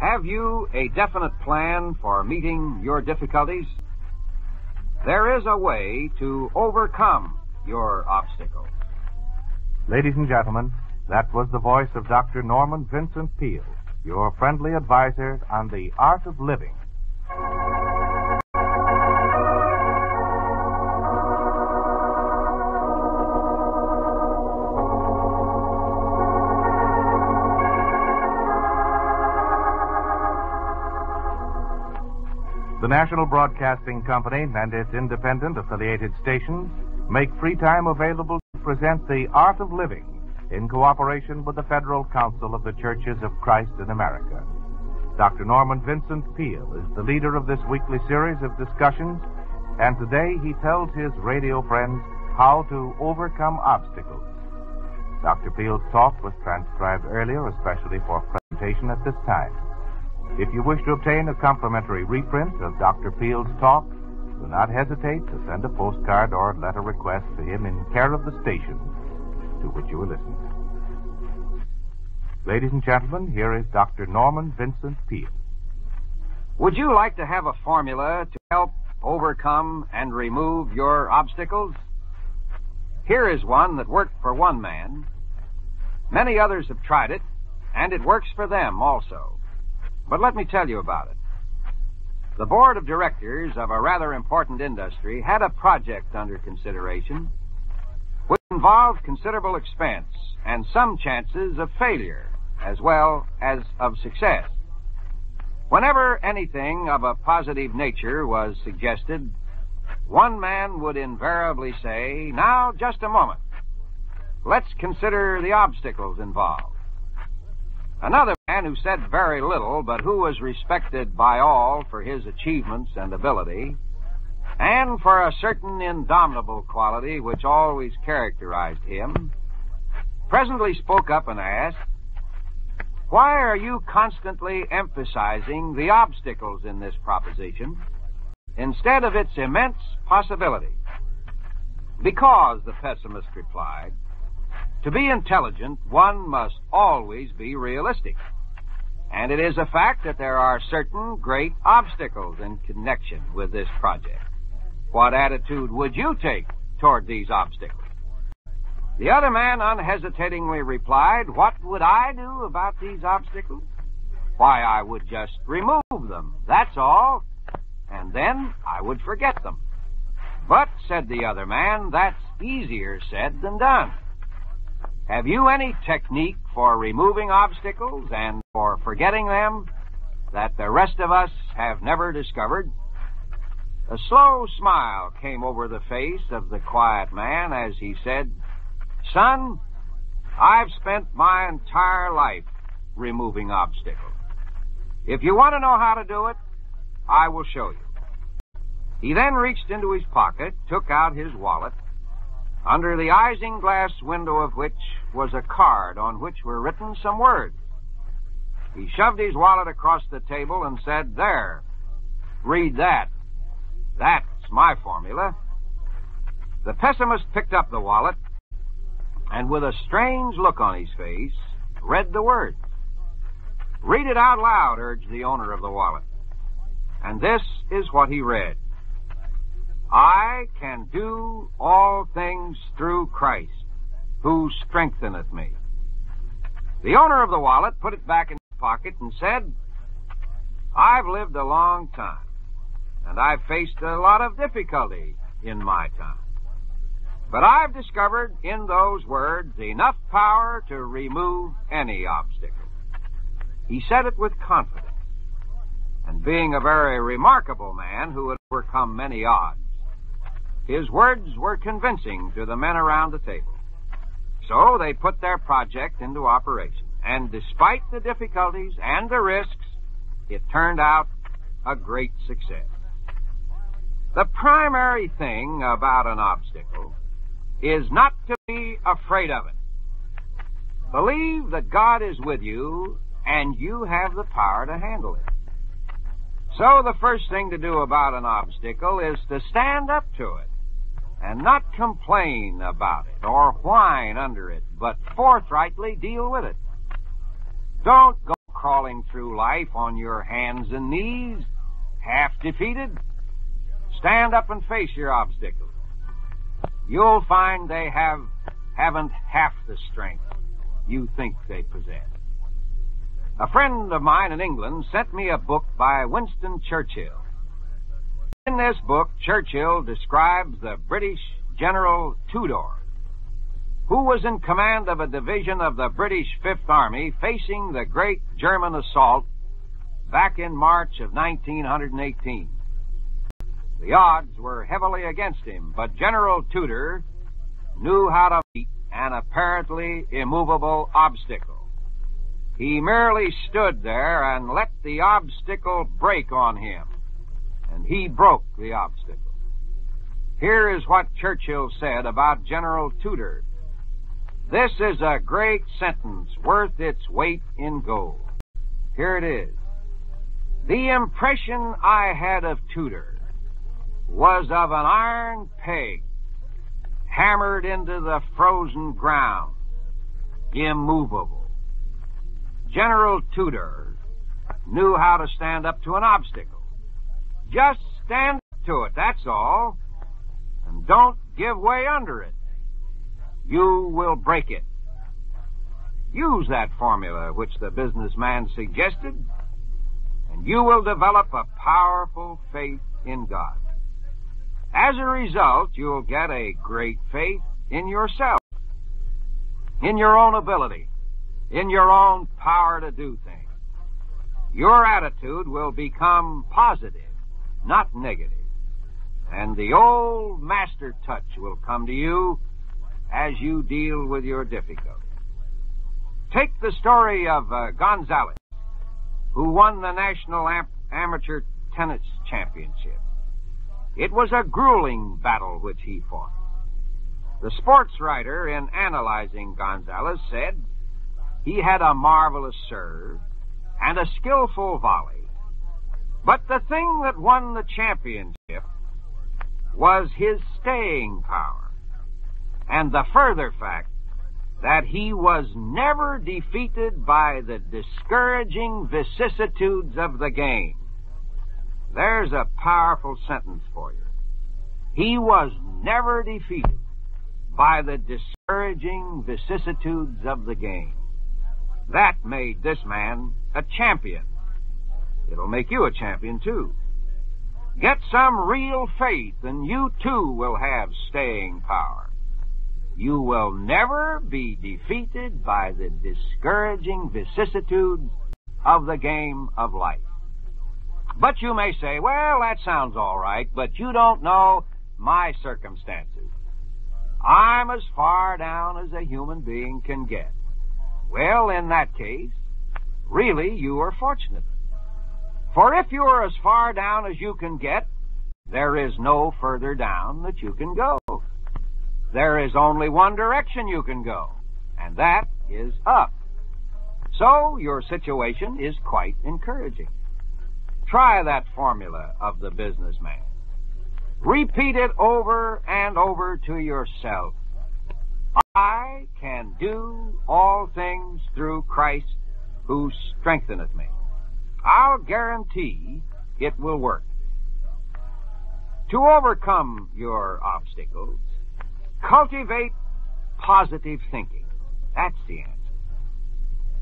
Have you a definite plan for meeting your difficulties? There is a way to overcome your obstacles. Ladies and gentlemen, that was the voice of Dr. Norman Vincent Peale, your friendly advisor on the art of living. The National Broadcasting Company and its independent affiliated stations make free time available to present the art of living in cooperation with the Federal Council of the Churches of Christ in America. Dr. Norman Vincent Peale is the leader of this weekly series of discussions, and today he tells his radio friends how to overcome obstacles. Dr. Peale's talk was transcribed earlier, especially for presentation at this time. If you wish to obtain a complimentary reprint of Dr. Peale's talk, do not hesitate to send a postcard or letter request to him in care of the station to which you are listening. Ladies and gentlemen, here is Dr. Norman Vincent Peale. Would you like to have a formula to help overcome and remove your obstacles? Here is one that worked for one man. Many others have tried it, and it works for them also. But let me tell you about it. The board of directors of a rather important industry had a project under consideration which involved considerable expense and some chances of failure as well as of success. Whenever anything of a positive nature was suggested, one man would invariably say, Now, just a moment. Let's consider the obstacles involved. Another man who said very little, but who was respected by all for his achievements and ability, and for a certain indomitable quality which always characterized him, presently spoke up and asked, Why are you constantly emphasizing the obstacles in this proposition instead of its immense possibility? Because, the pessimist replied, to be intelligent, one must always be realistic. And it is a fact that there are certain great obstacles in connection with this project. What attitude would you take toward these obstacles? The other man unhesitatingly replied, What would I do about these obstacles? Why, I would just remove them, that's all, and then I would forget them. But, said the other man, that's easier said than done. Have you any technique for removing obstacles and for forgetting them that the rest of us have never discovered? A slow smile came over the face of the quiet man as he said, Son, I've spent my entire life removing obstacles. If you want to know how to do it, I will show you. He then reached into his pocket, took out his wallet, under the isinglass window of which was a card on which were written some words. He shoved his wallet across the table and said, There, read that. That's my formula. The pessimist picked up the wallet and, with a strange look on his face, read the words. Read it out loud, urged the owner of the wallet. And this is what he read. I can do all things through Christ, who strengtheneth me. The owner of the wallet put it back in his pocket and said, I've lived a long time, and I've faced a lot of difficulty in my time. But I've discovered in those words enough power to remove any obstacle. He said it with confidence, and being a very remarkable man who had overcome many odds, his words were convincing to the men around the table. So they put their project into operation. And despite the difficulties and the risks, it turned out a great success. The primary thing about an obstacle is not to be afraid of it. Believe that God is with you and you have the power to handle it. So the first thing to do about an obstacle is to stand up to it and not complain about it or whine under it, but forthrightly deal with it. Don't go crawling through life on your hands and knees, half defeated, stand up and face your obstacles. You'll find they have haven't half the strength you think they possess. A friend of mine in England sent me a book by Winston Churchill. In this book, Churchill describes the British General Tudor, who was in command of a division of the British Fifth Army facing the great German assault back in March of 1918. The odds were heavily against him, but General Tudor knew how to meet an apparently immovable obstacle. He merely stood there and let the obstacle break on him, and he broke the obstacle. Here is what Churchill said about General Tudor. This is a great sentence worth its weight in gold. Here it is. The impression I had of Tudor was of an iron peg hammered into the frozen ground, immovable. General Tudor knew how to stand up to an obstacle. Just stand to it, that's all. And don't give way under it. You will break it. Use that formula which the businessman suggested, and you will develop a powerful faith in God. As a result, you'll get a great faith in yourself, in your own ability, in your own power to do things. Your attitude will become positive, not negative. And the old master touch will come to you as you deal with your difficulties. Take the story of uh, Gonzales, who won the National Am- Amateur Tennis Championship. It was a grueling battle which he fought. The sports writer, in analyzing Gonzales, said he had a marvelous serve and a skillful volley. But the thing that won the championship was his staying power, and the further fact that he was never defeated by the discouraging vicissitudes of the game. There's a powerful sentence for you. He was never defeated by the discouraging vicissitudes of the game. That made this man a champion. It'll make you a champion, too. Get some real faith, and you, too, will have staying power. You will never be defeated by the discouraging vicissitudes of the game of life. But you may say, well, that sounds all right, but you don't know my circumstances. I'm as far down as a human being can get. Well, in that case, really you are fortunate. For if you are as far down as you can get, there is no further down that you can go. There is only one direction you can go, and that is up. So your situation is quite encouraging. Try that formula of the businessman. Repeat it over and over to yourself. I can do all things through Christ who strengtheneth me. I'll guarantee it will work. To overcome your obstacles, cultivate positive thinking. That's the answer.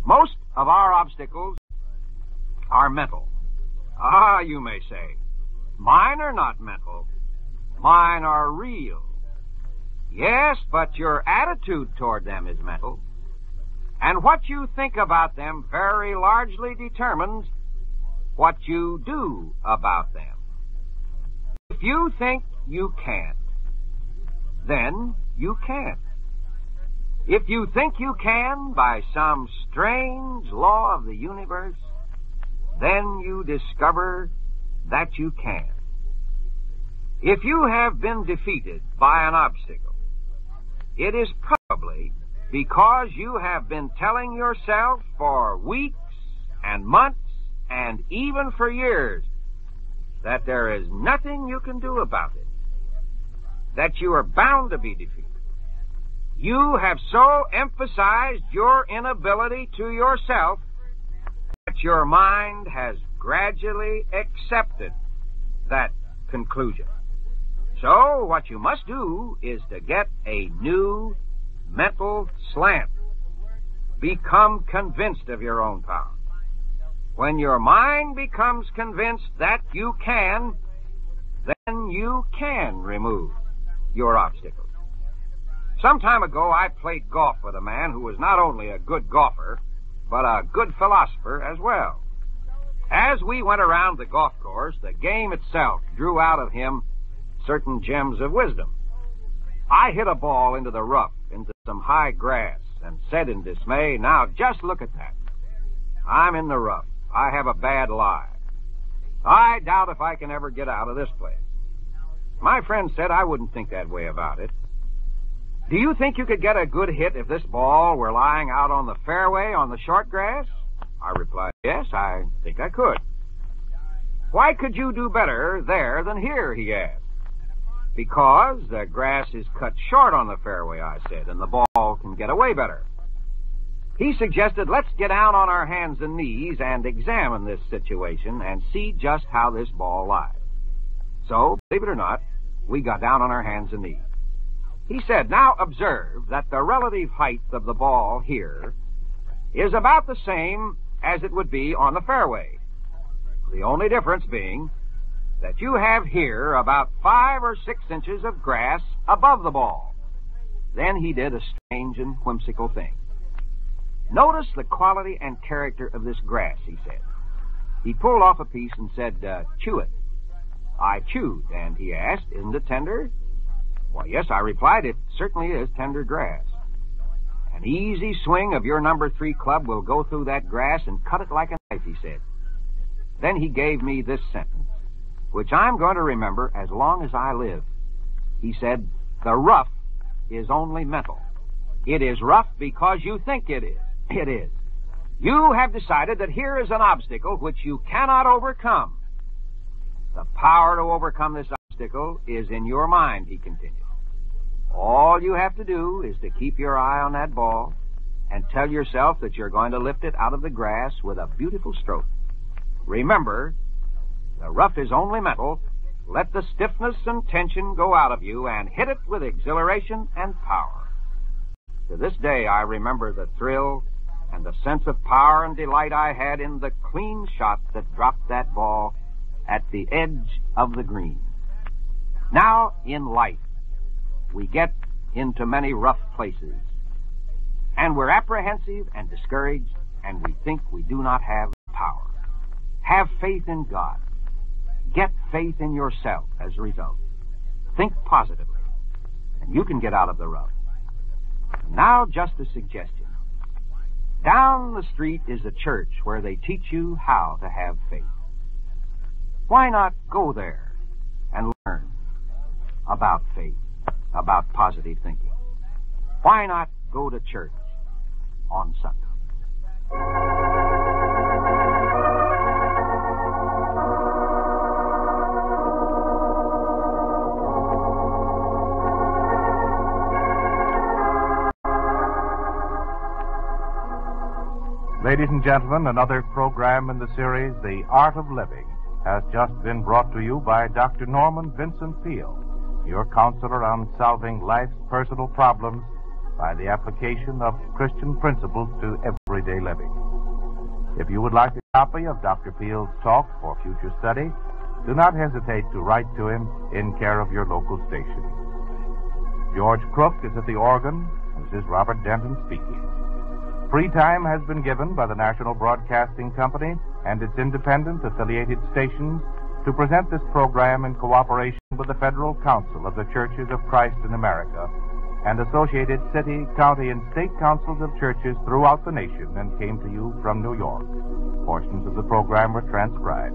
Most of our obstacles are mental. Ah, you may say. Mine are not mental. Mine are real. Yes, but your attitude toward them is mental. And what you think about them very largely determines what you do about them. If you think you can't, then you can't. If you think you can by some strange law of the universe, then you discover that you can. If you have been defeated by an obstacle, it is probably because you have been telling yourself for weeks and months and even for years that there is nothing you can do about it, that you are bound to be defeated. You have so emphasized your inability to yourself that your mind has gradually accepted that conclusion. So, what you must do is to get a new mental slant. Become convinced of your own power. When your mind becomes convinced that you can, then you can remove your obstacles. Some time ago, I played golf with a man who was not only a good golfer, but a good philosopher as well. As we went around the golf course, the game itself drew out of him certain gems of wisdom. I hit a ball into the rough, into some high grass, and said in dismay, Now just look at that. I'm in the rough. I have a bad lie. I doubt if I can ever get out of this place. My friend said I wouldn't think that way about it. Do you think you could get a good hit if this ball were lying out on the fairway on the short grass? I replied, Yes, I think I could. Why could you do better there than here? he asked. Because the grass is cut short on the fairway, I said, and the ball can get away better. He suggested let's get down on our hands and knees and examine this situation and see just how this ball lies. So, believe it or not, we got down on our hands and knees. He said, now observe that the relative height of the ball here is about the same as it would be on the fairway. The only difference being that you have here about five or six inches of grass above the ball. Then he did a strange and whimsical thing. Notice the quality and character of this grass, he said. He pulled off a piece and said, uh, chew it. I chewed, and he asked, Isn't it tender? Why, yes, I replied, it certainly is tender grass. An easy swing of your number three club will go through that grass and cut it like a knife, he said. Then he gave me this sentence, which I'm going to remember as long as I live. He said, The rough is only mental. It is rough because you think it is. It is. You have decided that here is an obstacle which you cannot overcome. The power to overcome this obstacle is in your mind, he continued. All you have to do is to keep your eye on that ball and tell yourself that you're going to lift it out of the grass with a beautiful stroke. Remember, the rough is only mental. Let the stiffness and tension go out of you and hit it with exhilaration and power. To this day, I remember the thrill and the sense of power and delight I had in the clean shot that dropped that ball at the edge of the green. Now, in life, we get into many rough places, and we're apprehensive and discouraged, and we think we do not have power. Have faith in God. Get faith in yourself as a result. Think positively, and you can get out of the rough. Now, just a suggestion. Down the street is a church where they teach you how to have faith. Why not go there and learn about faith, about positive thinking? Why not go to church on Sunday? Ladies and gentlemen, another program in the series, The Art of Living has just been brought to you by Dr. Norman Vincent Peale, your counselor on solving life's personal problems by the application of Christian principles to everyday living. If you would like a copy of Dr. Peale's talk for future study, do not hesitate to write to him in care of your local station. George Crook is at the organ. This is Robert Denton speaking. Free time has been given by the National Broadcasting Company and its independent affiliated stations to present this program in cooperation with the Federal Council of the Churches of Christ in America and associated city, county, and state councils of churches throughout the nation and came to you from New York. Portions of the program were transcribed.